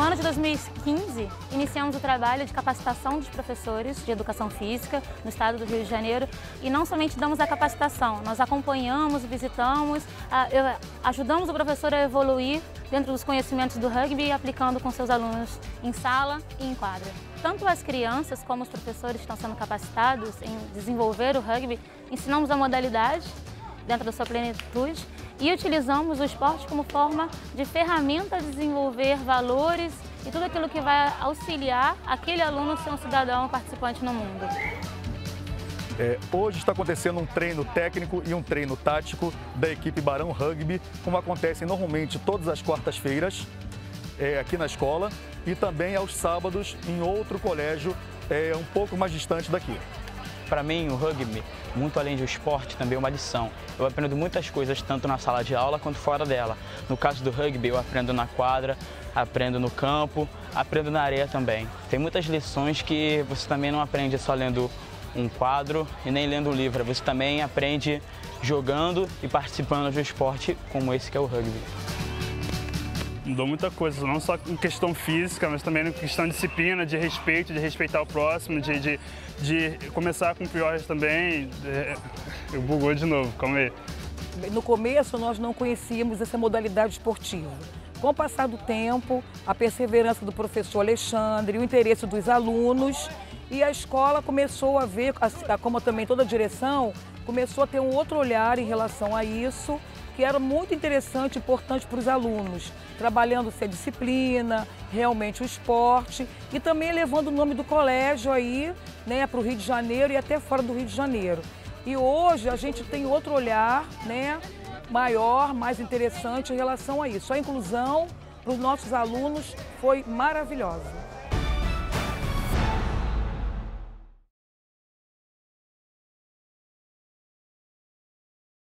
ano de 2015, iniciamos o trabalho de capacitação dos professores de educação física no estado do Rio de Janeiro e não somente damos a capacitação, nós acompanhamos, visitamos, ajudamos o professor a evoluir dentro dos conhecimentos do rugby aplicando com seus alunos em sala e em quadra. Tanto as crianças como os professores estão sendo capacitados em desenvolver o rugby, ensinamos a modalidade dentro da sua plenitude e utilizamos o esporte como forma de ferramenta de desenvolver valores e tudo aquilo que vai auxiliar aquele aluno a ser um cidadão participante no mundo. É, hoje está acontecendo um treino técnico e um treino tático da equipe Barão Rugby, como acontece normalmente todas as quartas-feiras é, aqui na escola e também aos sábados em outro colégio é, um pouco mais distante daqui. Para mim, o rugby, muito além do esporte, também é uma lição. Eu aprendo muitas coisas, tanto na sala de aula quanto fora dela. No caso do rugby, eu aprendo na quadra, aprendo no campo, aprendo na areia também. Tem muitas lições que você também não aprende só lendo um quadro e nem lendo um livro. Você também aprende jogando e participando de um esporte como esse que é o rugby mudou muita coisa, não só em questão física, mas também em questão de disciplina, de respeito, de respeitar o próximo, de, de, de começar com piores também. Eu bugou de novo, calma aí. No começo nós não conhecíamos essa modalidade esportiva. Com o passar do tempo, a perseverança do professor Alexandre, o interesse dos alunos e a escola começou a ver, como também toda a direção, começou a ter um outro olhar em relação a isso que era muito interessante e importante para os alunos, trabalhando-se a disciplina, realmente o esporte e também levando o nome do colégio aí né, para o Rio de Janeiro e até fora do Rio de Janeiro. E hoje a gente tem outro olhar né, maior, mais interessante em relação a isso. A inclusão para os nossos alunos foi maravilhosa.